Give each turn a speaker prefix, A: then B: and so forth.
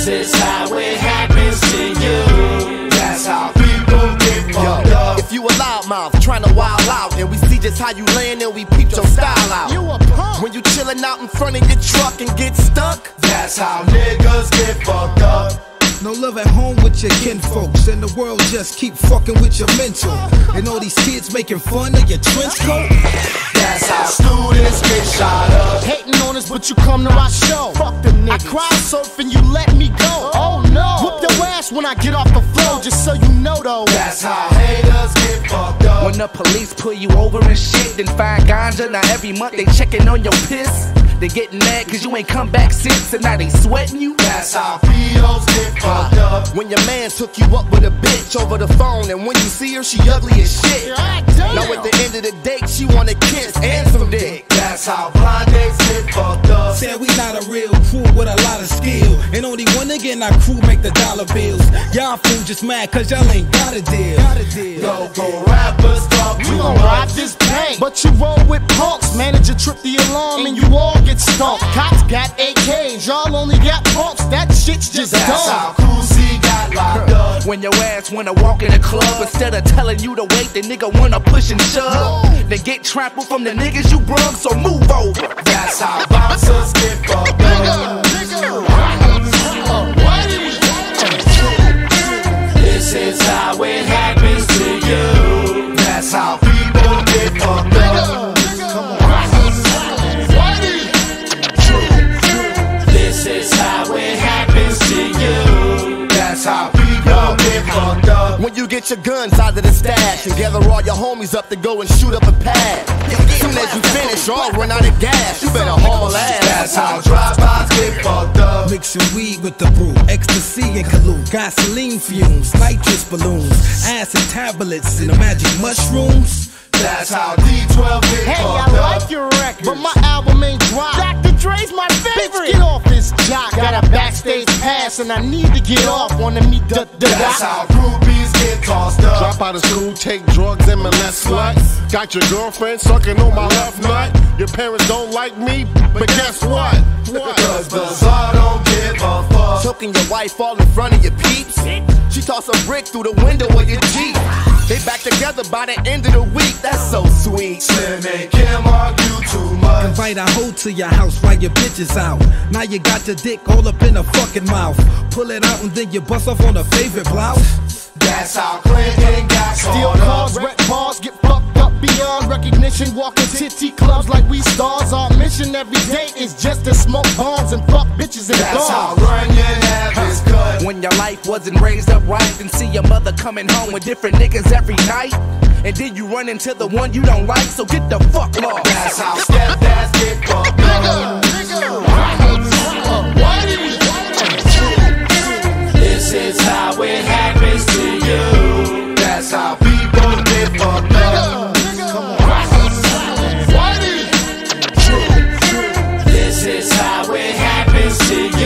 A: This is how it happens to
B: you. That's how people get fucked up.
C: If you a loudmouth, trying to wild out, and we see just how you land and we peep your style out.
D: You a punk.
C: When you chillin' out in front of your truck and get stuck.
B: That's how niggas get fucked up.
E: No love at home with your kinfolks, and the world just keep fucking with your mental. And all these kids making fun of your trench coat.
B: That's how students get shot up.
D: Hating on us, but you come to my show. Fuck them niggas. I cry surfing, you let me go. Oh no. Whoop your ass when I get off the floor, just so you know though.
B: That's how haters get fucked up.
A: When the police pull you over and shit, then find ganja. Now every month they checking on your piss. They getting mad cause you ain't come back since, and now they sweating you.
B: That's how POs get up.
C: when your man took you up with a bitch over the phone, and when you see her, she ugly as shit.
D: God.
C: Now at the end of the date, she wanna kiss and some dick.
B: That's how blind dates get fucked up.
E: Said we not a real crew with a lot of skill. And only one nigga in our crew make the dollar bills. Y'all fool just mad cause y'all ain't got a deal. Got a deal.
B: Local rappers talk
D: We
B: too
D: gon' rob this bank. But you roll with punks. Manager trip the alarm and you all get stumped. Cops got AKs, y'all only got pumps. That shit's just
B: That's how
D: dumb.
A: When your ass wanna walk in the club, instead of telling you to wait, the nigga wanna push and shove. They get trampled from the niggas you brung, so move over.
B: That's how bouncers get fucked up.
C: When you get your guns out of the stash and gather all your homies up to go and shoot up a pad. Soon as you finish, y'all run out of gas. You better haul ass.
B: That's how drive-bys get fucked up.
E: Mixing weed with the brew, ecstasy and collude, gasoline fumes, nitrous balloons, acid tablets, and the magic mushrooms.
B: That's how D12 get
D: Hey,
B: fucked
D: I
B: up.
D: like your record, but my album ain't dropped. Dr. Dre's my favorite. Bitch, get off this jock. Got a backstage pass and I need to get off on the meet the the
B: That's how groupies get tossed up.
F: Drop out of school, take drugs and molest sluts. Got your girlfriend sucking on my left nut. Your parents don't like me, but guess what? What?
B: Cause Bizarre don't give a fuck.
C: Choking your wife all in front of your peeps. She toss a brick through the window of your Jeep. They back together by the end of the week. That's so sweet.
B: Slim and Kim argue too much.
E: Invite a hoe to your house while your bitch is out. Now you got your dick all up in her fucking mouth. Pull it out and then you bust off on her favorite blouse.
B: That's how Clinton got
D: Steal
B: caught
D: cars, wreck bars, get fucked up beyond recognition. Walking titty clubs like we stars. Our mission every day is just to smoke bombs and fuck bitches and
B: That's how. Runyon his cut.
A: When your life wasn't raised up right, then see your mother coming home with different niggas every night. And then you run into the one you don't like, so get the fuck lost.
B: That's how see.